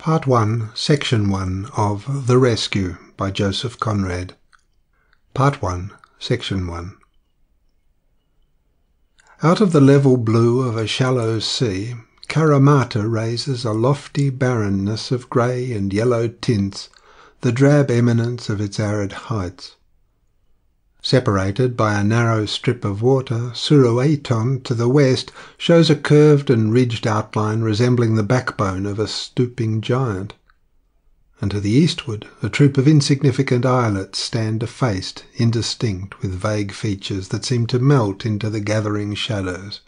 Part 1, Section 1 of The Rescue by Joseph Conrad. Part 1, Section 1 Out of the level blue of a shallow sea, Carimata raises a lofty barrenness of grey and yellow tints, the drab eminence of its arid heights. Separated by a narrow strip of water, Suruton to the west shows a curved and ridged outline resembling the backbone of a stooping giant. And to the eastward a troop of insignificant islets stand effaced, indistinct, with vague features that seem to melt into the gathering shadows.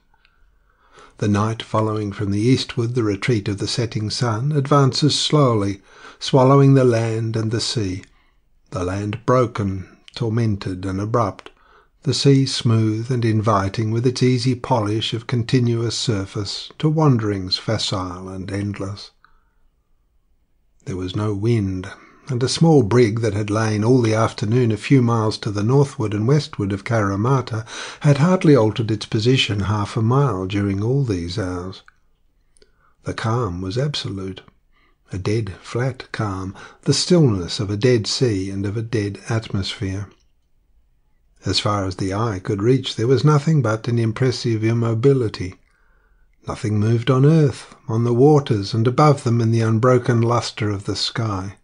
The night following from the eastward the retreat of the setting sun advances slowly, swallowing the land and the sea, the land broken, tormented and abrupt, the sea smooth and inviting with its easy polish of continuous surface to wanderings facile and endless. There was no wind, and a small brig that had lain all the afternoon a few miles to the northward and westward of Carimata had hardly altered its position half a mile during all these hours. The calm was absolute a dead, flat calm, the stillness of a dead sea and of a dead atmosphere. As far as the eye could reach, there was nothing but an impressive immobility. Nothing moved on earth, on the waters, and above them in the unbroken lustre of the sky.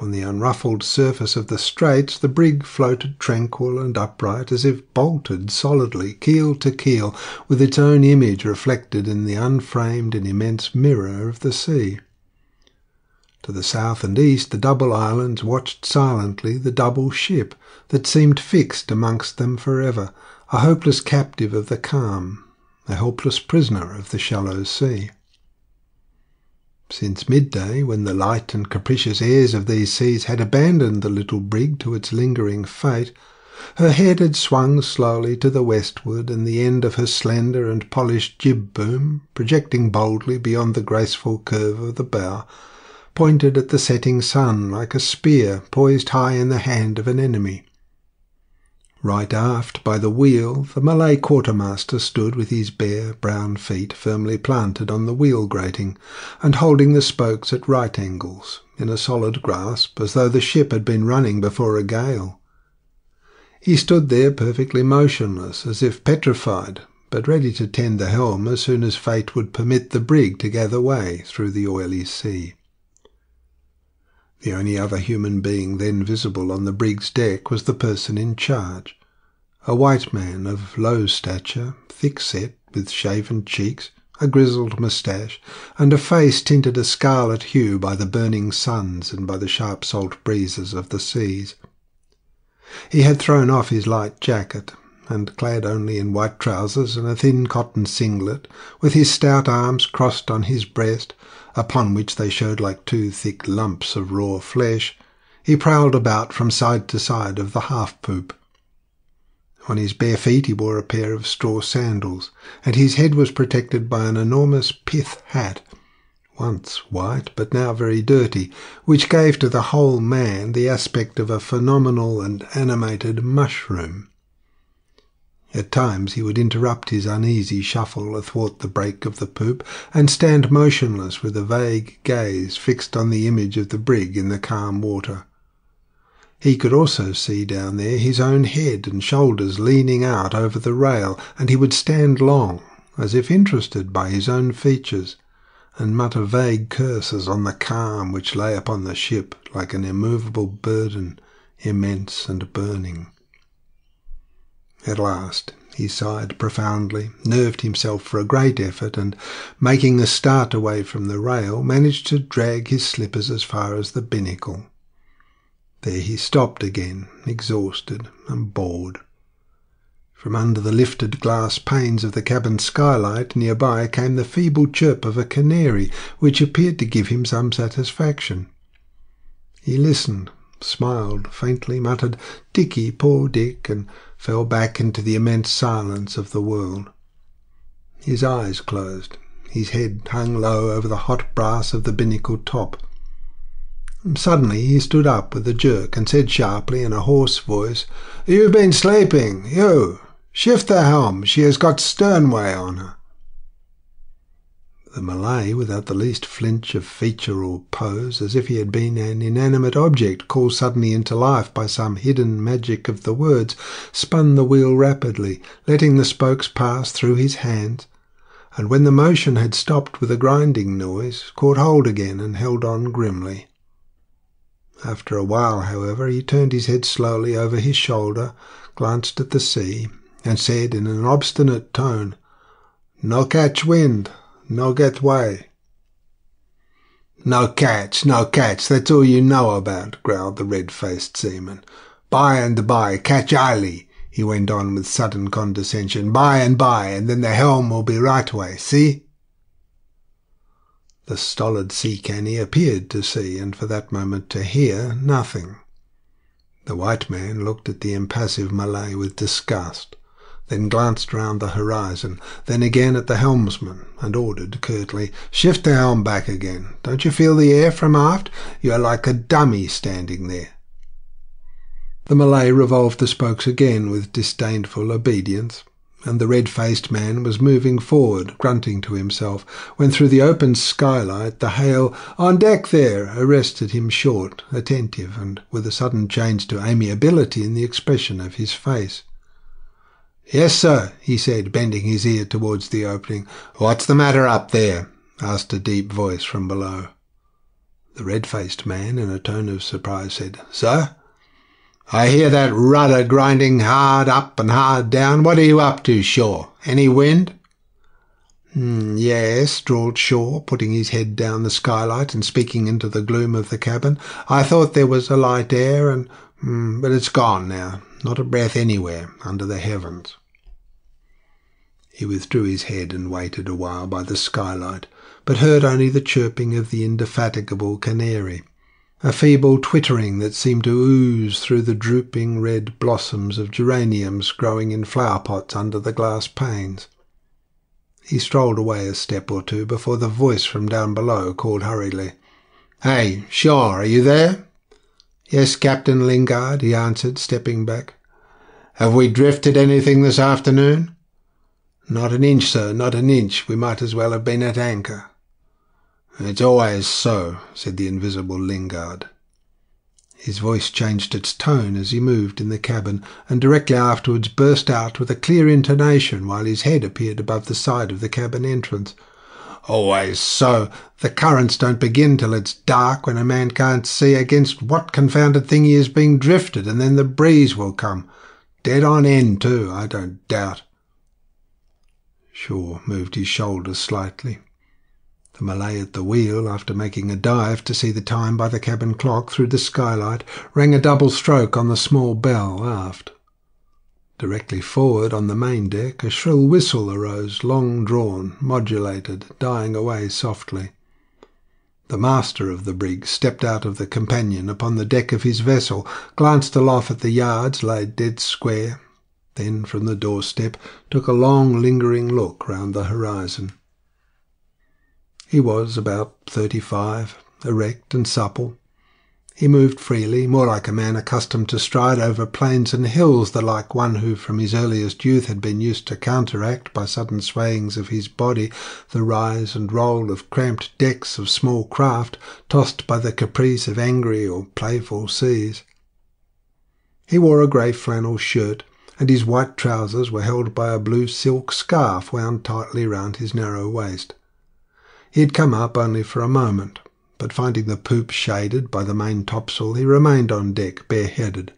On the unruffled surface of the straits, the brig floated tranquil and upright, as if bolted solidly, keel to keel, with its own image reflected in the unframed and immense mirror of the sea. To the south and east the double islands watched silently the double ship that seemed fixed amongst them forever, a hopeless captive of the calm, a helpless prisoner of the shallow sea. Since midday, when the light and capricious airs of these seas had abandoned the little brig to its lingering fate, her head had swung slowly to the westward, and the end of her slender and polished jib boom, projecting boldly beyond the graceful curve of the bow, pointed at the setting sun like a spear poised high in the hand of an enemy. Right aft by the wheel the Malay quartermaster stood with his bare brown feet firmly planted on the wheel grating and holding the spokes at right angles, in a solid grasp, as though the ship had been running before a gale. He stood there perfectly motionless, as if petrified, but ready to tend the helm as soon as fate would permit the brig to gather way through the oily sea. The only other human being then visible on the brig's deck was the person in charge, a white man of low stature, thick set, with shaven cheeks, a grizzled moustache, and a face tinted a scarlet hue by the burning suns and by the sharp salt breezes of the seas. He had thrown off his light jacket, and clad only in white trousers and a thin cotton singlet, with his stout arms crossed on his breast, upon which they showed like two thick lumps of raw flesh, he prowled about from side to side of the half poop. On his bare feet he wore a pair of straw sandals, and his head was protected by an enormous pith hat, once white but now very dirty, which gave to the whole man the aspect of a phenomenal and animated mushroom. At times he would interrupt his uneasy shuffle athwart the break of the poop and stand motionless with a vague gaze fixed on the image of the brig in the calm water. He could also see down there his own head and shoulders leaning out over the rail, and he would stand long, as if interested by his own features, and mutter vague curses on the calm which lay upon the ship like an immovable burden, immense and burning. At last he sighed profoundly, nerved himself for a great effort, and, making a start away from the rail, managed to drag his slippers as far as the binnacle. There he stopped again, exhausted and bored. From under the lifted glass panes of the cabin skylight near by came the feeble chirp of a canary, which appeared to give him some satisfaction. He listened, smiled faintly, muttered, Dicky, poor Dick, and fell back into the immense silence of the world. His eyes closed. His head hung low over the hot brass of the binnacle top. Suddenly he stood up with a jerk and said sharply in a hoarse voice, You've been sleeping, you! Shift the helm, she has got sternway on her. The Malay, without the least flinch of feature or pose, as if he had been an inanimate object called suddenly into life by some hidden magic of the words, spun the wheel rapidly, letting the spokes pass through his hands, and when the motion had stopped with a grinding noise, caught hold again and held on grimly. After a while, however, he turned his head slowly over his shoulder, glanced at the sea, and said in an obstinate tone, No catch wind, no get way. No catch, no catch, that's all you know about, growled the red-faced seaman. By and by, catch early, he went on with sudden condescension. By and by, and then the helm will be right way, see? The stolid seacunny appeared to see, and for that moment to hear, nothing. The white man looked at the impassive Malay with disgust then glanced round the horizon, then again at the helmsman, and ordered curtly, Shift the helm back again. Don't you feel the air from aft? You are like a dummy standing there. The Malay revolved the spokes again with disdainful obedience, and the red-faced man was moving forward, grunting to himself, when through the open skylight the hail, On deck there! arrested him short, attentive, and with a sudden change to amiability in the expression of his face. Yes, sir, he said, bending his ear towards the opening. What's the matter up there? asked a deep voice from below. The red-faced man, in a tone of surprise, said, Sir? I hear that rudder grinding hard up and hard down. What are you up to, Shaw? Any wind? Mm, yes, drawled Shaw, putting his head down the skylight and speaking into the gloom of the cabin. I thought there was a light air, and mm, but it's gone now. Not a breath anywhere under the heavens. He withdrew his head and waited a while by the skylight, but heard only the chirping of the indefatigable canary, a feeble twittering that seemed to ooze through the drooping red blossoms of geraniums growing in flower pots under the glass panes. He strolled away a step or two before the voice from down below called hurriedly, Hey, Shaw, are you there? Yes, Captain Lingard, he answered, stepping back. Have we drifted anything this afternoon? Not an inch, sir, not an inch. We might as well have been at anchor. It's always so, said the invisible Lingard. His voice changed its tone as he moved in the cabin, and directly afterwards burst out with a clear intonation while his head appeared above the side of the cabin entrance. Always so. The currents don't begin till it's dark, when a man can't see against what confounded thing he is being drifted, and then the breeze will come. Dead on end, too, I don't doubt. Shaw moved his shoulders slightly. The Malay at the wheel, after making a dive to see the time by the cabin clock through the skylight, rang a double stroke on the small bell aft. Directly forward on the main deck a shrill whistle arose, long drawn, modulated, dying away softly. The master of the brig stepped out of the companion upon the deck of his vessel, glanced aloft at the yards laid dead square, then from the doorstep took a long lingering look round the horizon. He was about thirty-five, erect and supple. He moved freely, more like a man accustomed to stride over plains and hills than like one who from his earliest youth had been used to counteract by sudden swayings of his body the rise and roll of cramped decks of small craft tossed by the caprice of angry or playful seas. He wore a grey flannel shirt and his white trousers were held by a blue silk scarf wound tightly round his narrow waist. He had come up only for a moment, but finding the poop shaded by the main topsail, he remained on deck bareheaded.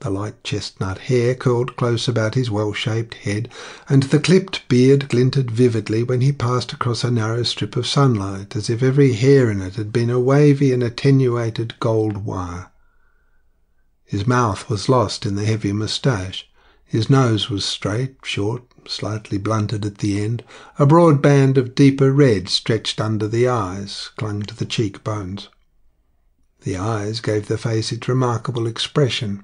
The light chestnut hair curled close about his well-shaped head, and the clipped beard glinted vividly when he passed across a narrow strip of sunlight, as if every hair in it had been a wavy and attenuated gold wire. His mouth was lost in the heavy moustache. His nose was straight, short, slightly blunted at the end. A broad band of deeper red stretched under the eyes, clung to the cheekbones. The eyes gave the face its remarkable expression.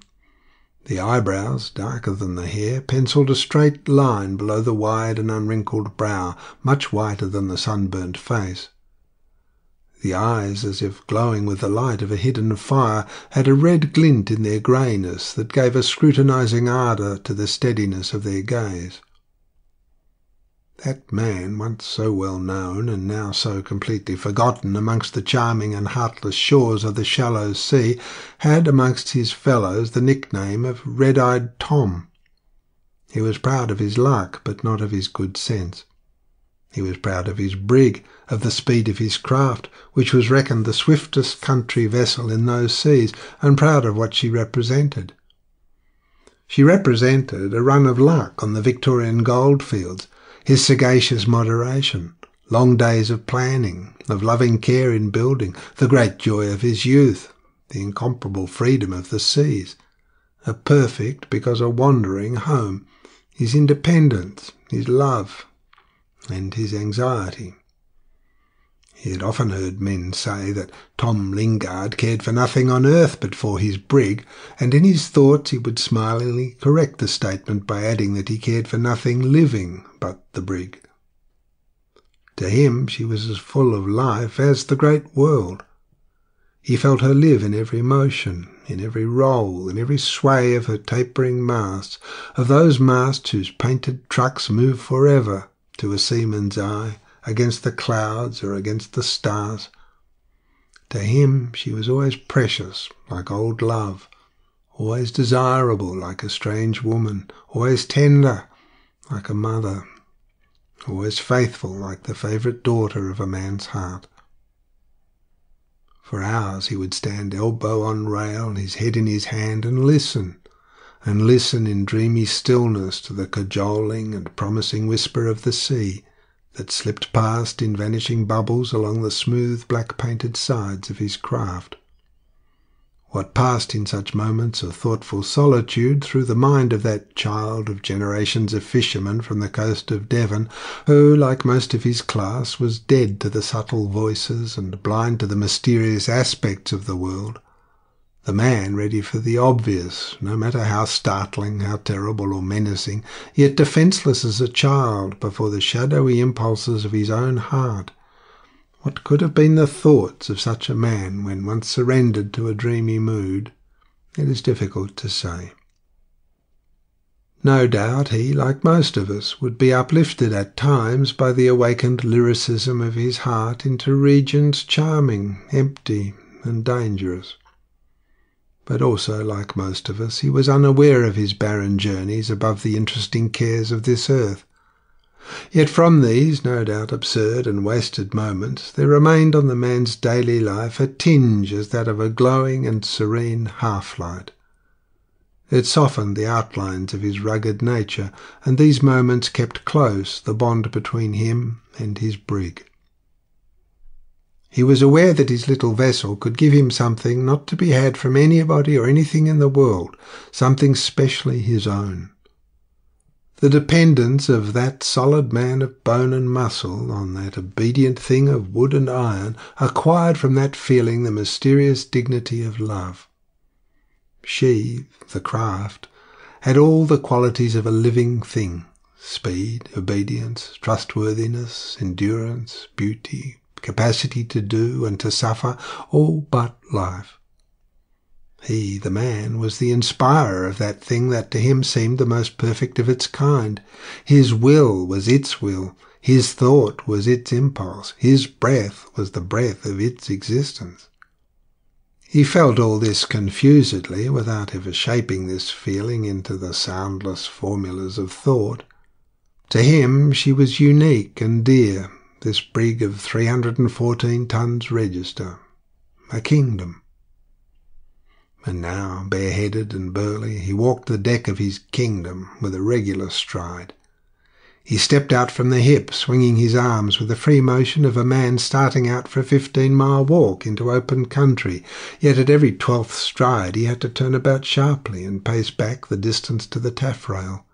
The eyebrows, darker than the hair, pencilled a straight line below the wide and unwrinkled brow, much whiter than the sunburnt face. The eyes, as if glowing with the light of a hidden fire, had a red glint in their greyness that gave a scrutinizing ardour to the steadiness of their gaze. That man, once so well known and now so completely forgotten amongst the charming and heartless shores of the shallow sea, had amongst his fellows the nickname of Red-eyed Tom. He was proud of his luck, but not of his good sense. He was proud of his brig, of the speed of his craft, which was reckoned the swiftest country vessel in those seas, and proud of what she represented. She represented a run of luck on the Victorian goldfields, his sagacious moderation, long days of planning, of loving care in building, the great joy of his youth, the incomparable freedom of the seas, a perfect because a wandering home, his independence, his love, and his anxiety. He had often heard men say that Tom Lingard cared for nothing on earth but for his brig, and in his thoughts he would smilingly correct the statement by adding that he cared for nothing living but the brig. To him she was as full of life as the great world. He felt her live in every motion, in every roll, in every sway of her tapering masts, of those masts whose painted trucks move forever to a seaman's eye, against the clouds or against the stars. To him she was always precious, like old love, always desirable, like a strange woman, always tender, like a mother, always faithful, like the favourite daughter of a man's heart. For hours he would stand elbow on rail, his head in his hand, and listen, and listen in dreamy stillness to the cajoling and promising whisper of the sea, that slipped past in vanishing bubbles along the smooth black painted sides of his craft. What passed in such moments of thoughtful solitude through the mind of that child of generations of fishermen from the coast of Devon, who, like most of his class, was dead to the subtle voices and blind to the mysterious aspects of the world, the man ready for the obvious, no matter how startling, how terrible or menacing, yet defenceless as a child before the shadowy impulses of his own heart. What could have been the thoughts of such a man when once surrendered to a dreamy mood? It is difficult to say. No doubt he, like most of us, would be uplifted at times by the awakened lyricism of his heart into regions charming, empty, and dangerous but also, like most of us, he was unaware of his barren journeys above the interesting cares of this earth. Yet from these, no doubt absurd and wasted moments, there remained on the man's daily life a tinge as that of a glowing and serene half-light. It softened the outlines of his rugged nature, and these moments kept close the bond between him and his brig. He was aware that his little vessel could give him something not to be had from anybody or anything in the world, something specially his own. The dependence of that solid man of bone and muscle on that obedient thing of wood and iron acquired from that feeling the mysterious dignity of love. She, the craft, had all the qualities of a living thing speed, obedience, trustworthiness, endurance, beauty, capacity to do and to suffer, all but life. He, the man, was the inspirer of that thing that to him seemed the most perfect of its kind. His will was its will, his thought was its impulse, his breath was the breath of its existence. He felt all this confusedly, without ever shaping this feeling into the soundless formulas of thought. To him she was unique and dear, this brig of 314 tons register, a kingdom. And now, bareheaded and burly, he walked the deck of his kingdom with a regular stride. He stepped out from the hip, swinging his arms with the free motion of a man starting out for a fifteen-mile walk into open country, yet at every twelfth stride he had to turn about sharply and pace back the distance to the taffrail.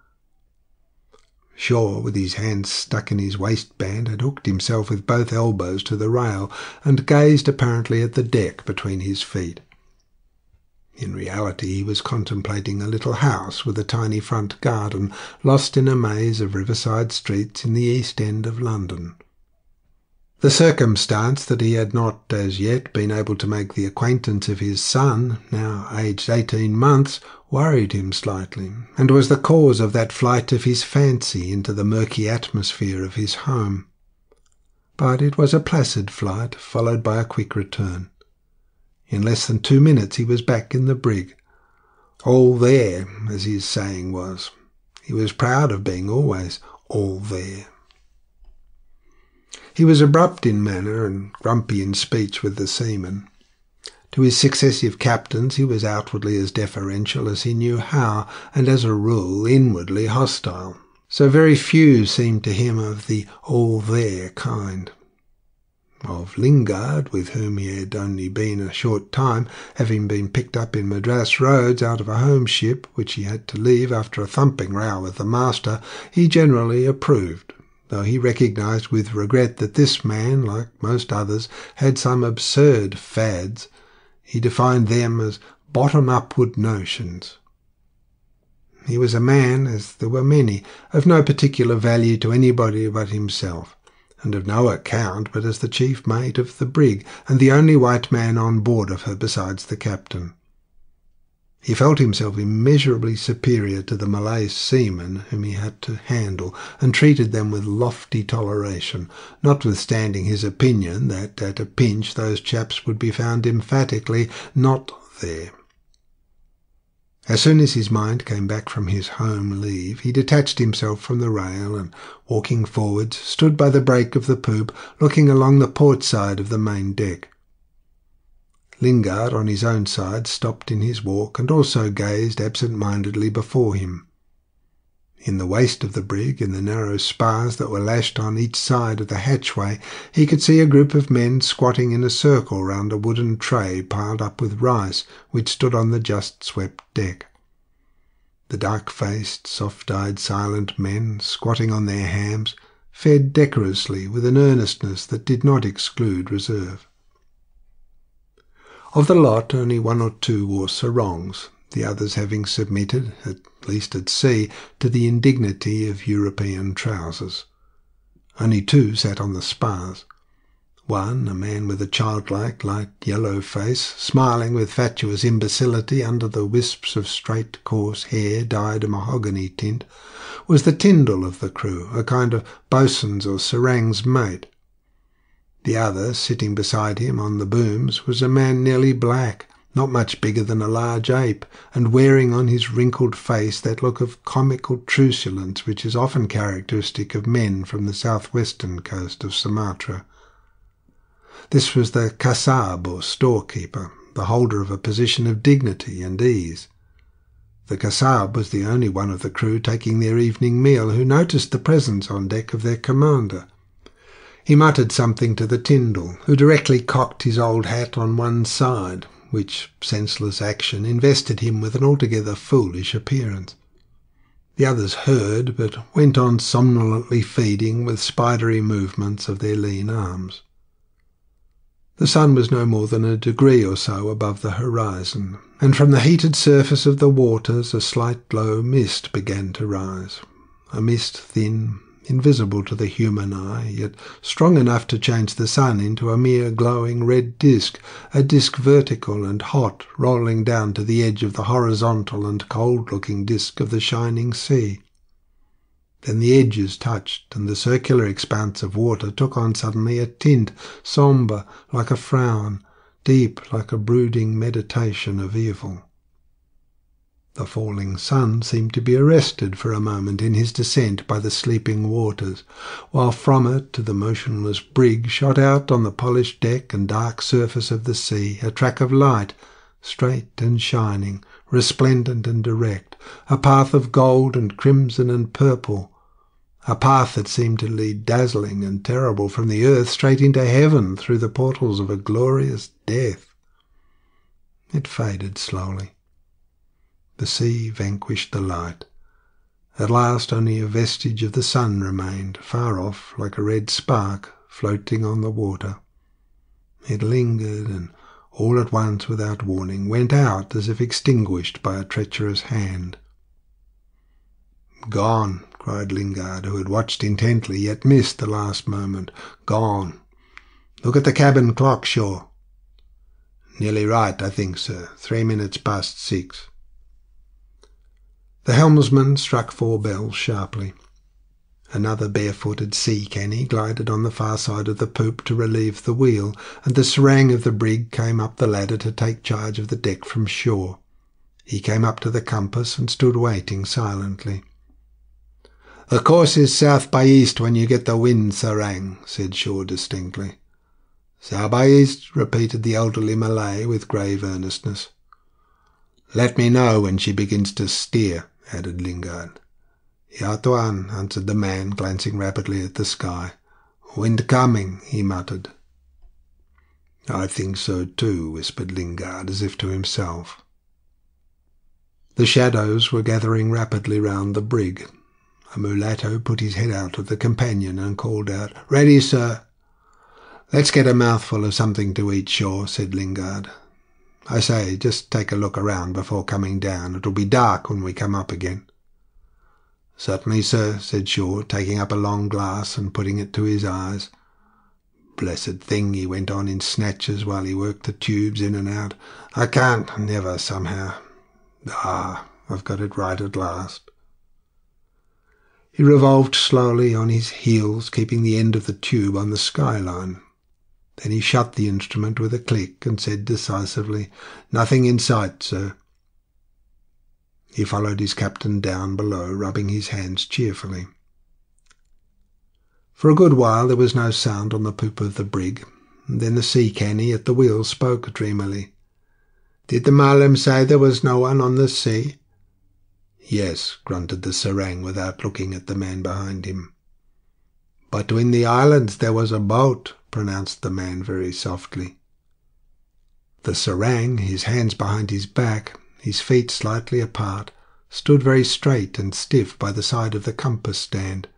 Shaw, with his hands stuck in his waistband, had hooked himself with both elbows to the rail and gazed apparently at the deck between his feet. In reality, he was contemplating a little house with a tiny front garden, lost in a maze of riverside streets in the East End of London. The circumstance that he had not as yet been able to make the acquaintance of his son, now aged eighteen months, worried him slightly, and was the cause of that flight of his fancy into the murky atmosphere of his home. But it was a placid flight, followed by a quick return. In less than two minutes he was back in the brig. All there, as his saying was. He was proud of being always all there. He was abrupt in manner and grumpy in speech with the seamen. To his successive captains he was outwardly as deferential as he knew how, and as a rule inwardly hostile. So very few seemed to him of the all there kind. Of Lingard, with whom he had only been a short time, having been picked up in Madras Roads out of a home ship, which he had to leave after a thumping row with the master, he generally approved though he recognized with regret that this man, like most others, had some absurd fads. He defined them as bottom upward notions. He was a man, as there were many, of no particular value to anybody but himself, and of no account but as the chief mate of the brig, and the only white man on board of her besides the captain. He felt himself immeasurably superior to the Malay seamen whom he had to handle, and treated them with lofty toleration, notwithstanding his opinion that at a pinch those chaps would be found emphatically not there. As soon as his mind came back from his home leave, he detached himself from the rail and, walking forwards, stood by the break of the poop, looking along the port side of the main deck. Lingard, on his own side, stopped in his walk and also gazed absent-mindedly before him. In the waist of the brig, in the narrow spars that were lashed on each side of the hatchway, he could see a group of men squatting in a circle round a wooden tray piled up with rice which stood on the just swept deck. The dark-faced, soft-eyed, silent men, squatting on their hams, fed decorously with an earnestness that did not exclude reserve. Of the lot, only one or two wore sarongs, the others having submitted, at least at sea, to the indignity of European trousers. Only two sat on the spars. One, a man with a childlike, light yellow face, smiling with fatuous imbecility under the wisps of straight, coarse hair dyed a mahogany tint, was the tindal of the crew, a kind of boatswain's or serang's mate. The other, sitting beside him on the booms, was a man nearly black, not much bigger than a large ape, and wearing on his wrinkled face that look of comical truculence which is often characteristic of men from the southwestern coast of Sumatra. This was the kassab or storekeeper, the holder of a position of dignity and ease. The kassab was the only one of the crew taking their evening meal who noticed the presence on deck of their commander. He muttered something to the tindal, who directly cocked his old hat on one side, which senseless action invested him with an altogether foolish appearance. The others heard, but went on somnolently feeding with spidery movements of their lean arms. The sun was no more than a degree or so above the horizon, and from the heated surface of the waters a slight low mist began to rise, a mist thin, invisible to the human eye, yet strong enough to change the sun into a mere glowing red disk, a disk vertical and hot, rolling down to the edge of the horizontal and cold-looking disk of the shining sea. Then the edges touched, and the circular expanse of water took on suddenly a tint, sombre like a frown, deep like a brooding meditation of evil. The falling sun seemed to be arrested for a moment in his descent by the sleeping waters, while from it to the motionless brig shot out on the polished deck and dark surface of the sea a track of light, straight and shining, resplendent and direct, a path of gold and crimson and purple, a path that seemed to lead dazzling and terrible from the earth straight into heaven through the portals of a glorious death. It faded slowly. The sea vanquished the light. At last only a vestige of the sun remained, far off, like a red spark floating on the water. It lingered, and all at once, without warning, went out as if extinguished by a treacherous hand. Gone, cried Lingard, who had watched intently, yet missed the last moment. Gone. Look at the cabin clock, Shaw. Nearly right, I think, sir. Three minutes past six. The helmsman struck four bells sharply. Another barefooted seacunny glided on the far side of the poop to relieve the wheel, and the serang of the brig came up the ladder to take charge of the deck from Shaw. He came up to the compass and stood waiting silently. The course is south by east when you get the wind, serang, said Shaw distinctly. South by east, repeated the elderly Malay with grave earnestness. Let me know when she begins to steer, added Lingard. Ya tuan, answered the man, glancing rapidly at the sky. Wind coming, he muttered. I think so too, whispered Lingard, as if to himself. The shadows were gathering rapidly round the brig. A mulatto put his head out of the companion and called out, Ready, sir. Let's get a mouthful of something to eat, Shaw, said Lingard. I say, just take a look around before coming down. It'll be dark when we come up again. Certainly, sir, said Shaw, taking up a long glass and putting it to his eyes. Blessed thing, he went on in snatches while he worked the tubes in and out. I can't, never, somehow. Ah, I've got it right at last. He revolved slowly on his heels, keeping the end of the tube on the skyline. Then he shut the instrument with a click and said decisively, Nothing in sight, sir. He followed his captain down below, rubbing his hands cheerfully. For a good while there was no sound on the poop of the brig. Then the seacunny at the wheel spoke dreamily. Did the Malim say there was no one on the sea? Yes, grunted the serang without looking at the man behind him. Between the islands there was a boat, pronounced the man very softly. The serang, his hands behind his back, his feet slightly apart, stood very straight and stiff by the side of the compass stand.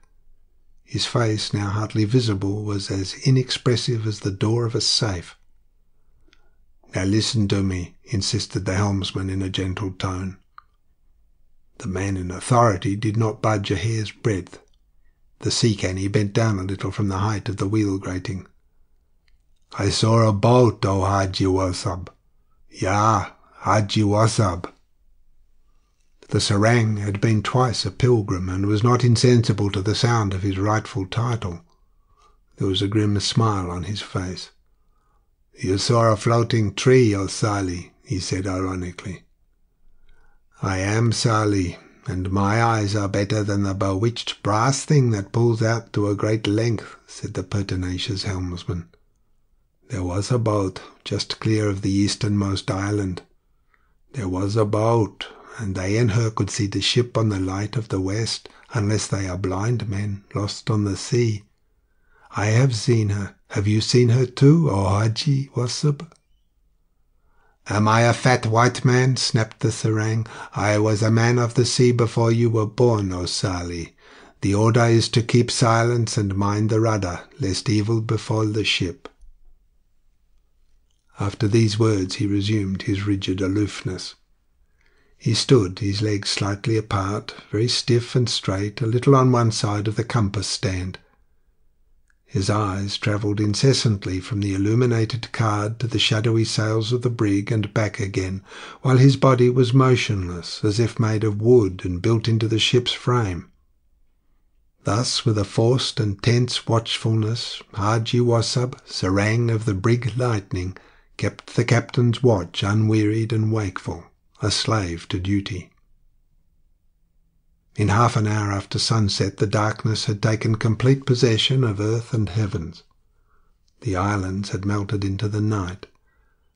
His face, now hardly visible, was as inexpressive as the door of a safe. Now listen to me, insisted the helmsman in a gentle tone. The man in authority did not budge a hair's breadth. The seacunny bent down a little from the height of the wheel grating. I saw a boat, O Haji Wasub. Ya, Haji Wasub. The serang had been twice a pilgrim and was not insensible to the sound of his rightful title. There was a grim smile on his face. You saw a floating tree, O Sali, he said ironically. I am Sali, and my eyes are better than the bewitched brass thing that pulls out to a great length, said the pertinacious helmsman. There was a boat just clear of the easternmost island. There was a boat, and they and her could see the ship on the light of the west, unless they are blind men lost on the sea. I have seen her. Have you seen her too, O Haji Wasub? Am I a fat white man? snapped the serang. I was a man of the sea before you were born, O Sali. The order is to keep silence and mind the rudder, lest evil befall the ship. After these words he resumed his rigid aloofness. He stood, his legs slightly apart, very stiff and straight, a little on one side of the compass stand. His eyes travelled incessantly from the illuminated card to the shadowy sails of the brig and back again, while his body was motionless, as if made of wood and built into the ship's frame. Thus, with a forced and tense watchfulness, Haji Wasub, serang of the brig Lightning, kept the captain's watch unwearied and wakeful, a slave to duty. In half an hour after sunset, the darkness had taken complete possession of earth and heavens. The islands had melted into the night,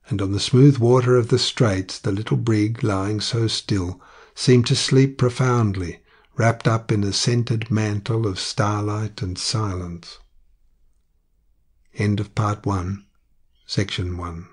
and on the smooth water of the straits, the little brig, lying so still, seemed to sleep profoundly, wrapped up in a scented mantle of starlight and silence. End of part one, section one.